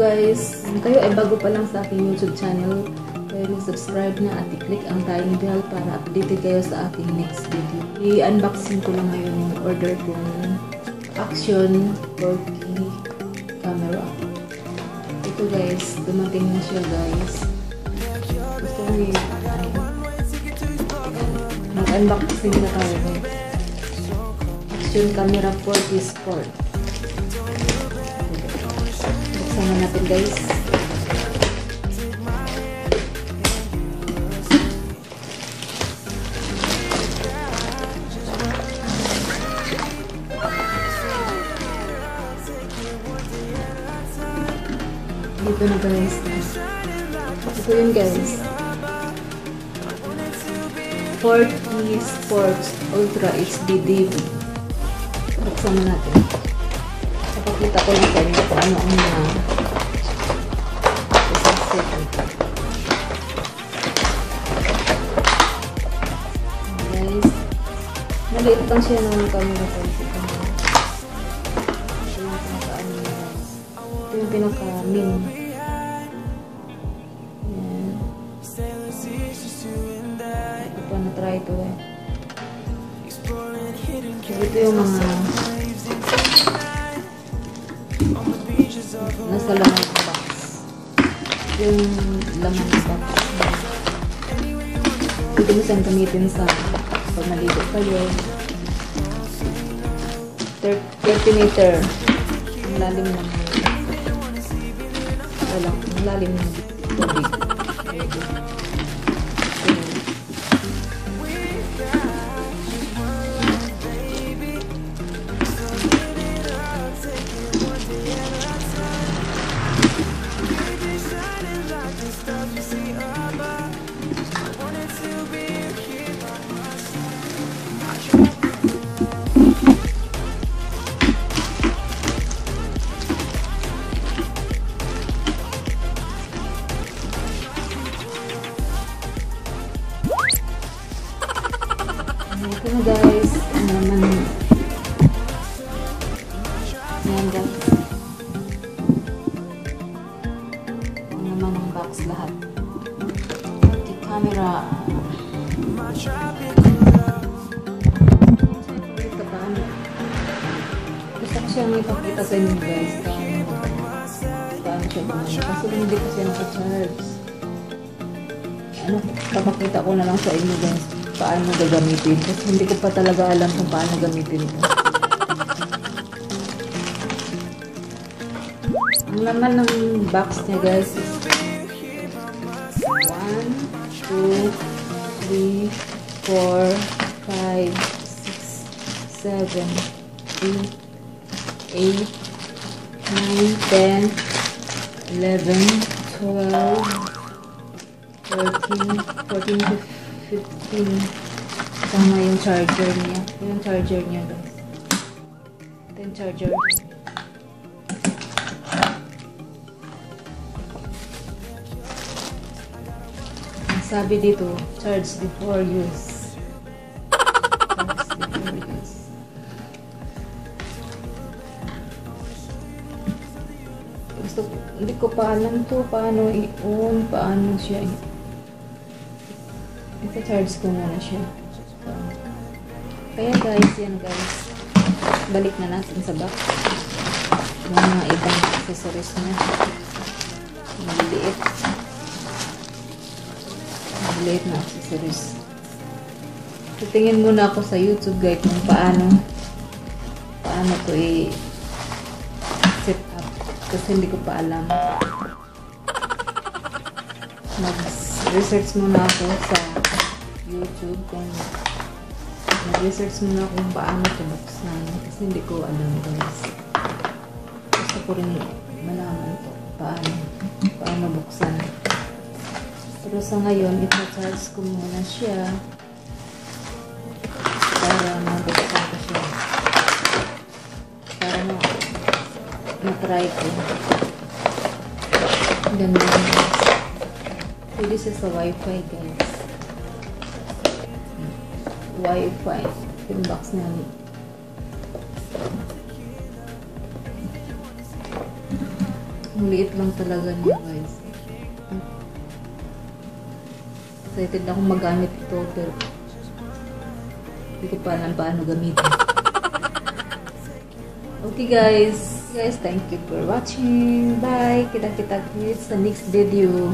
guys, kung kayo ay bago pa lang sa aking YouTube channel, pwede subscribe na at i-click ang tiny bell para updated kayo sa aking next video. I-unboxing ko lang ngayon yung order kong Action 4K camera. Ito guys, dumating na siya guys. Gusto ko yung mag-unboxing na tayo guys. Action camera 4K Sport. Na natin guys. Dito na guys. Ito yun guys. 40 Sports Ultra HD DV. Buksan na natin. Napakita ko lang sa inyo kung ano ang mga Guys, maliit lang siya ng camera guys. Ito yung pinaka-ano. Ito yung pinaka-min. Yan. Ito pa na-try ito eh. Ito yung mga nasa box. Yung laman box. Pwede mo siyang gamitin sa pag maligo kayo. 30 meter. Ang lalim ng walang ang lalim ng tubig. Gusto ko siyang ipakita sa inyo guys. Paano, siya gumana. Kasi hindi ko siya naka-charge. Ano, ko na lang sa inyo guys paano gagamitin. Kasi hindi ko pa talaga alam kung paano gamitin ito. Ang laman ng box niya guys is two, three, four, five, six, seven, eight, eight, nine, ten, eleven, twelve, thirteen, fourteen, fifteen. Tama yung charger niya. Yung charger niya guys. Then charger. Sabi dito, charge before use. Charge. Gusto, hindi ko pa alam to paano i-on, paano siya i- Ito-charge ko muna siya. So, kaya guys, yan guys. Balik na natin sa box. Yung mga ibang accessories niya. Maliliit. Maliliit na accessories. Titingin muna ako sa YouTube guys kung paano paano to i-set up. Kasi hindi ko pa alam. Mag-research muna ako sa YouTube kung mag-research muna kung paano ito buksan kasi hindi ko alam guys gusto ko rin malaman to paano paano buksan pero sa ngayon ita-charge ko muna siya para mabuksan ko siya. Para ma matry ko. Ganda guys pwede siya sa wifi guys. Wi-Fi. Yung box na Ang liit lang talaga niya guys. Excited akong magamit ito pero hindi ko pa alam paano gamitin. Okay guys. Guys, thank you for watching. Bye. Kita-kita sa next video.